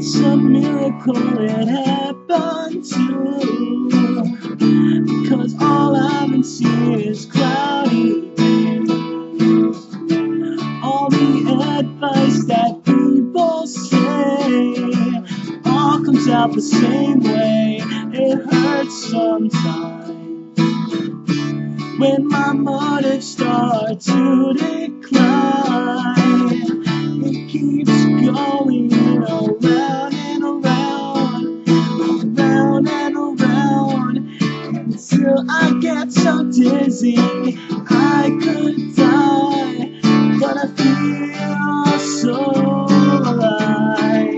It's a miracle it happened to. Cause all I've been seeing is cloudy days. All the advice that people say all comes out the same way. It hurts sometimes when my motives start to decline. Until I get so dizzy I could die. But I feel so alive.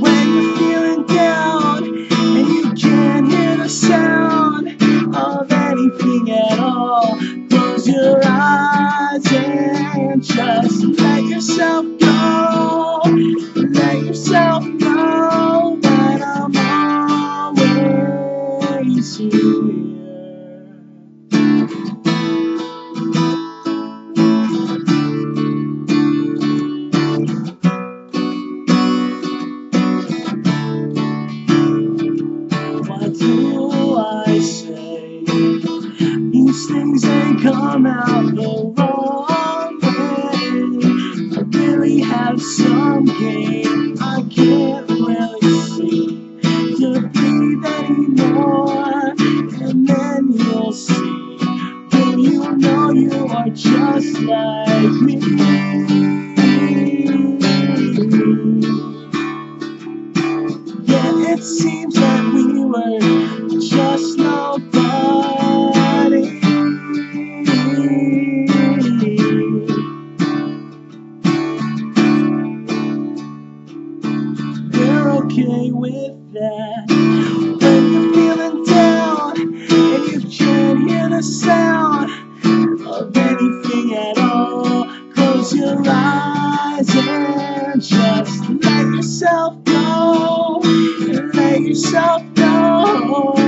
When you're feeling down and you can't hear the sound of anything at all, close your eyes and just Do I say? These things they come out the wrong way. I really have some game I can't really see to breathe anymore, and then you'll see when you know you are just like me. It seems okay with that. When you're feeling down and you can't hear the sound of anything at all, close your eyes and just let yourself go. Let yourself know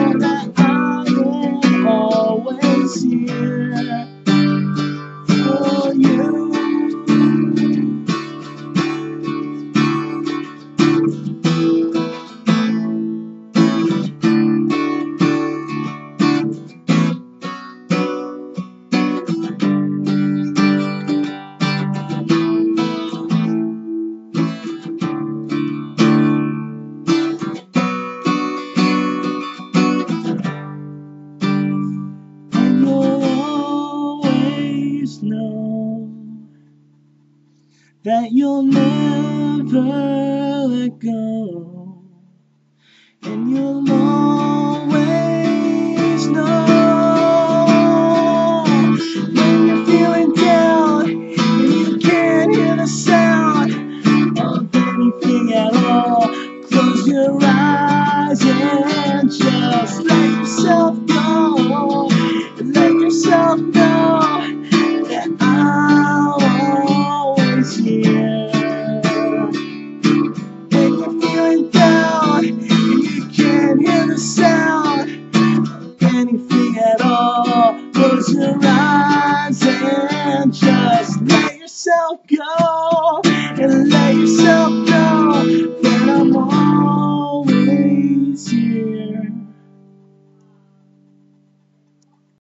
that you'll never let go. And you'll was rising.